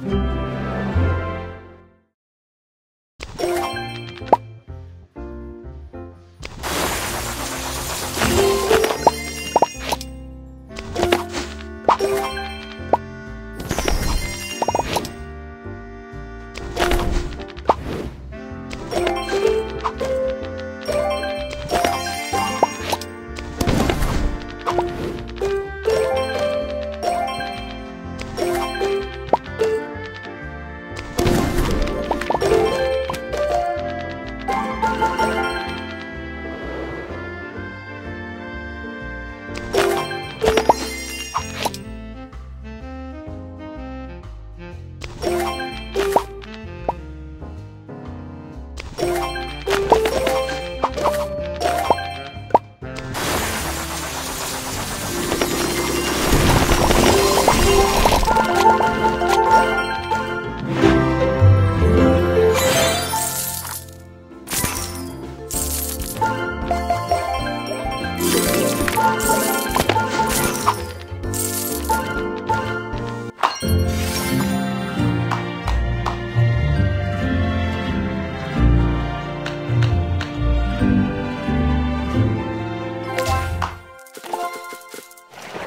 you